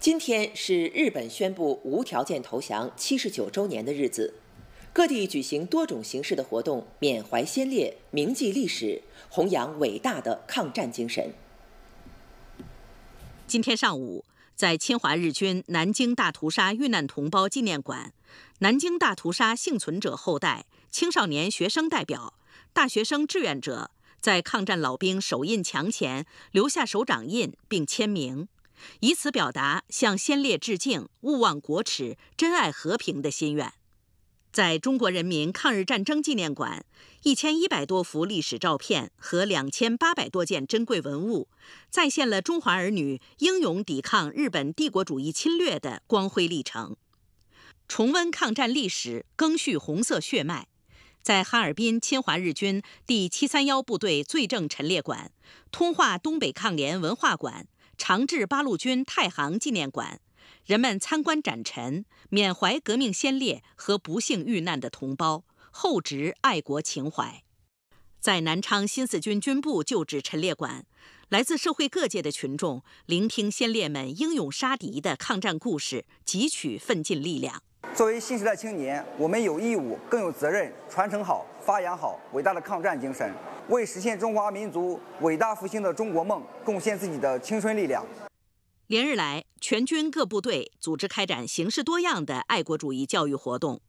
今天是日本宣布无条件投降七十九周年的日子，各地举行多种形式的活动，缅怀先烈，铭记历史，弘扬伟大的抗战精神。今天上午，在侵华日军南京大屠杀遇难同胞纪念馆，南京大屠杀幸存者后代、青少年学生代表、大学生志愿者在抗战老兵手印墙前留下手掌印并签名。以此表达向先烈致敬、勿忘国耻、珍爱和平的心愿。在中国人民抗日战争纪念馆，一千一百多幅历史照片和两千八百多件珍贵文物，再现了中华儿女英勇抵抗日本帝国主义侵略的光辉历程。重温抗战历史，更续红色血脉，在哈尔滨侵华日军第七三幺部队罪证陈列馆、通化东北抗联文化馆。长治八路军太行纪念馆，人们参观展陈，缅怀革命先烈和不幸遇难的同胞，厚植爱国情怀。在南昌新四军军部旧址陈列馆，来自社会各界的群众聆听先烈们英勇杀敌的抗战故事，汲取奋进力量。作为新时代青年，我们有义务，更有责任传承好、发扬好伟大的抗战精神。为实现中华民族伟大复兴的中国梦，贡献自己的青春力量。连日来，全军各部队组织开展形式多样的爱国主义教育活动，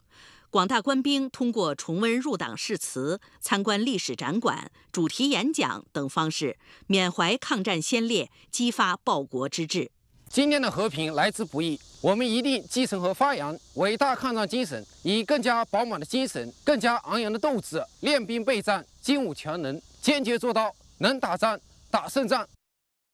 广大官兵通过重温入党誓词、参观历史展馆、主题演讲等方式，缅怀抗战先烈，激发报国之志。今天的和平来之不易，我们一定继承和发扬伟大抗战精神，以更加饱满的精神、更加昂扬的斗志，练兵备战。精武强能，坚决做到能打仗打胜仗。